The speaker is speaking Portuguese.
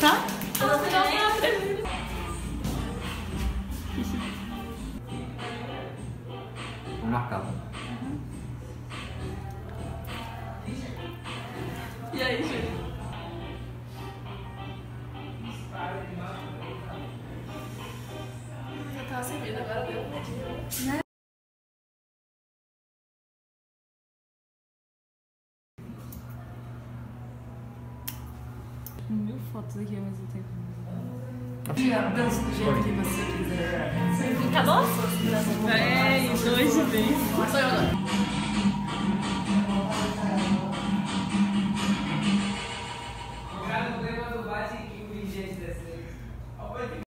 Tá? Vou marcar. E aí, Júlio? Eu tava servindo, agora deu. Mil fotos aqui ao mesmo tempo. Dança do jeito que você quiser. Acabou? É, dois de vez. Sou eu.